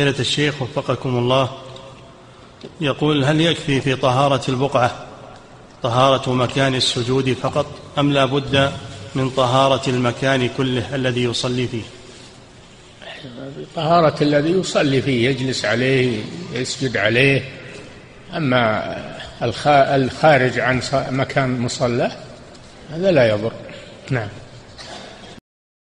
فضيلة الشيخ وفقكم الله يقول هل يكفي في طهارة البقعة طهارة مكان السجود فقط أم لا بد من طهارة المكان كله الذي يصلي فيه؟ طهارة الذي يصلي فيه يجلس عليه يسجد عليه. أما الخارج عن مكان مصلى هذا لا يضر. نعم.